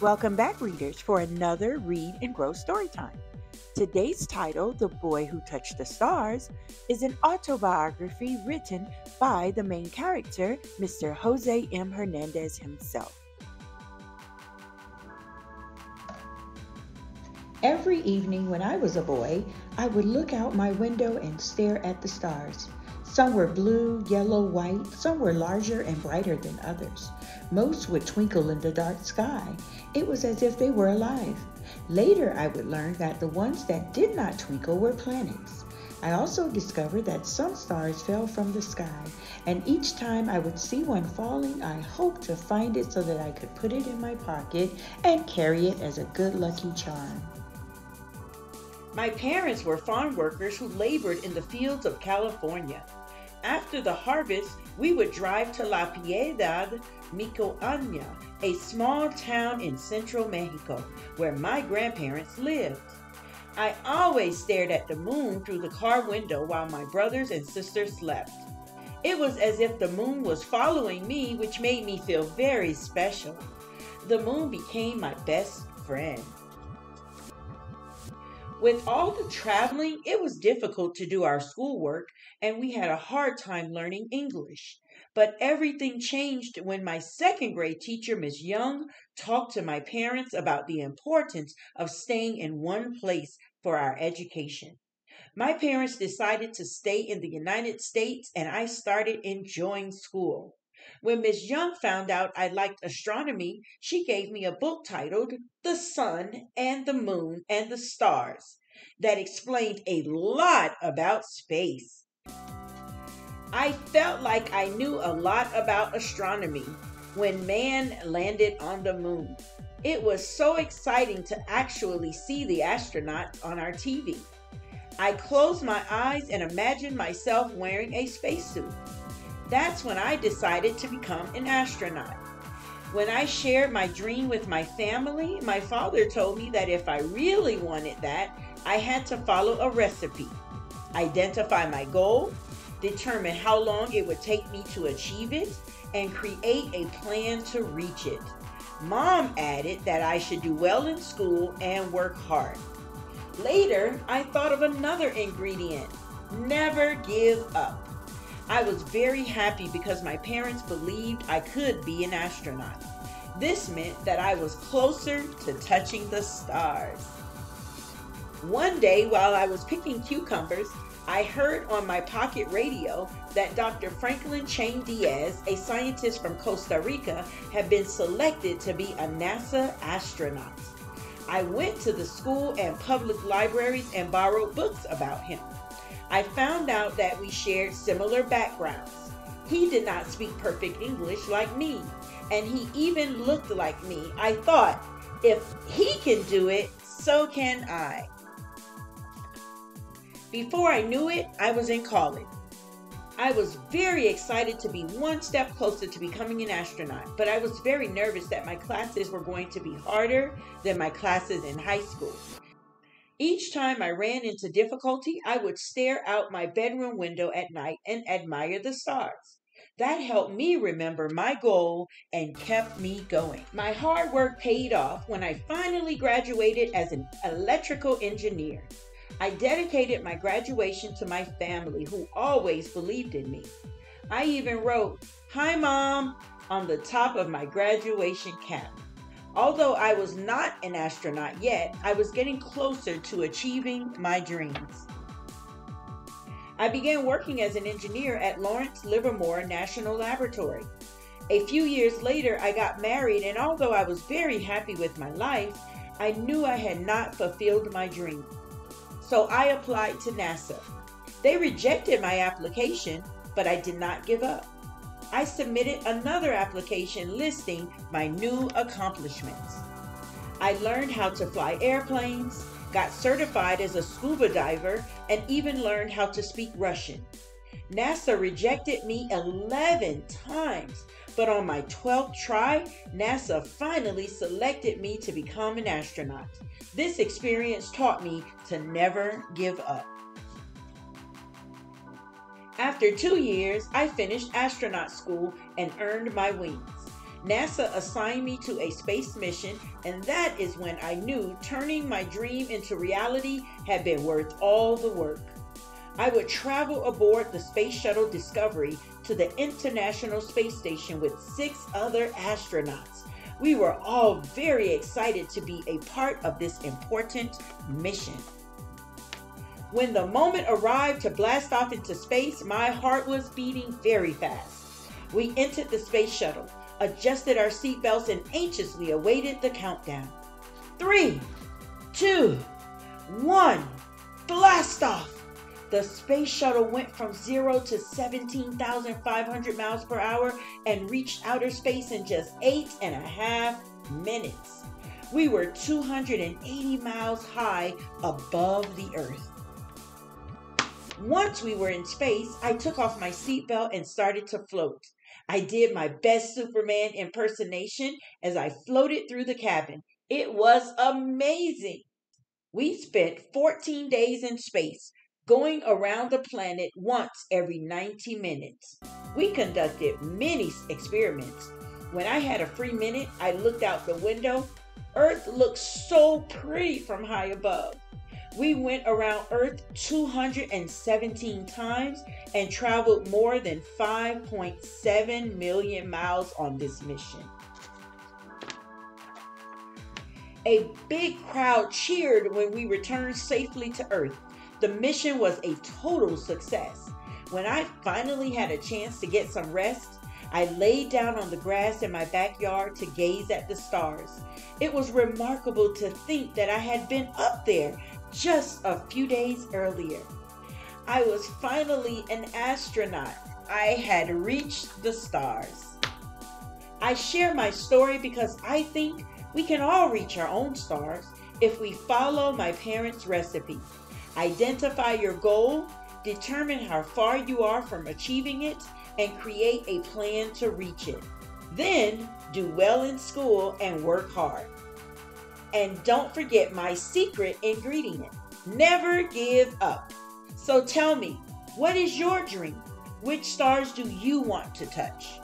Welcome back, readers, for another Read and Grow story time. Today's title, The Boy Who Touched the Stars, is an autobiography written by the main character, Mr. Jose M. Hernandez himself. Every evening when I was a boy, I would look out my window and stare at the stars. Some were blue, yellow, white, some were larger and brighter than others. Most would twinkle in the dark sky. It was as if they were alive. Later, I would learn that the ones that did not twinkle were planets. I also discovered that some stars fell from the sky, and each time I would see one falling, I hoped to find it so that I could put it in my pocket and carry it as a good lucky charm. My parents were farm workers who labored in the fields of California. After the harvest, we would drive to La Piedad, Michoacán, a small town in central Mexico where my grandparents lived. I always stared at the moon through the car window while my brothers and sisters slept. It was as if the moon was following me, which made me feel very special. The moon became my best friend. With all the traveling, it was difficult to do our schoolwork, and we had a hard time learning English. But everything changed when my second grade teacher, Miss Young, talked to my parents about the importance of staying in one place for our education. My parents decided to stay in the United States, and I started enjoying school. When Miss Young found out I liked astronomy, she gave me a book titled The Sun and the Moon and the Stars that explained a lot about space. I felt like I knew a lot about astronomy when man landed on the moon. It was so exciting to actually see the astronauts on our TV. I closed my eyes and imagined myself wearing a spacesuit. That's when I decided to become an astronaut. When I shared my dream with my family, my father told me that if I really wanted that, I had to follow a recipe, identify my goal, determine how long it would take me to achieve it, and create a plan to reach it. Mom added that I should do well in school and work hard. Later, I thought of another ingredient never give up. I was very happy because my parents believed I could be an astronaut. This meant that I was closer to touching the stars. One day, while I was picking cucumbers, I heard on my pocket radio that Dr. Franklin Chang Diaz, a scientist from Costa Rica, had been selected to be a NASA astronaut. I went to the school and public libraries and borrowed books about him. I found out that we shared similar backgrounds. He did not speak perfect English like me, and he even looked like me. I thought, if he can do it, so can I. Before I knew it, I was in college. I was very excited to be one step closer to becoming an astronaut, but I was very nervous that my classes were going to be harder than my classes in high school. Each time I ran into difficulty, I would stare out my bedroom window at night and admire the stars. That helped me remember my goal and kept me going. My hard work paid off when I finally graduated as an electrical engineer. I dedicated my graduation to my family who always believed in me. I even wrote, Hi, Mom, on the top of my graduation cap. Although I was not an astronaut yet, I was getting closer to achieving my dreams. I began working as an engineer at Lawrence Livermore National Laboratory. A few years later, I got married, and although I was very happy with my life, I knew I had not fulfilled my dream. So I applied to NASA. They rejected my application, but I did not give up. I submitted another application listing my new accomplishments. I learned how to fly airplanes, got certified as a scuba diver, and even learned how to speak Russian. NASA rejected me 11 times, but on my 12th try, NASA finally selected me to become an astronaut. This experience taught me to never give up. After two years, I finished astronaut school and earned my wings. NASA assigned me to a space mission, and that is when I knew turning my dream into reality had been worth all the work. I would travel aboard the Space Shuttle Discovery to the International Space Station with six other astronauts. We were all very excited to be a part of this important mission. When the moment arrived to blast off into space, my heart was beating very fast. We entered the space shuttle, adjusted our seatbelts, and anxiously awaited the countdown. Three, two, one, blast off! The space shuttle went from zero to 17,500 miles per hour and reached outer space in just eight and a half minutes. We were 280 miles high above the Earth. Once we were in space, I took off my seatbelt and started to float. I did my best Superman impersonation as I floated through the cabin. It was amazing. We spent 14 days in space, going around the planet once every 90 minutes. We conducted many experiments. When I had a free minute, I looked out the window. Earth looked so pretty from high above. We went around Earth 217 times and traveled more than 5.7 million miles on this mission. A big crowd cheered when we returned safely to Earth. The mission was a total success. When I finally had a chance to get some rest, I laid down on the grass in my backyard to gaze at the stars. It was remarkable to think that I had been up there just a few days earlier. I was finally an astronaut. I had reached the stars. I share my story because I think we can all reach our own stars if we follow my parents' recipe. Identify your goal, determine how far you are from achieving it, and create a plan to reach it. Then do well in school and work hard. And don't forget my secret ingredient never give up. So tell me, what is your dream? Which stars do you want to touch?